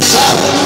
Father.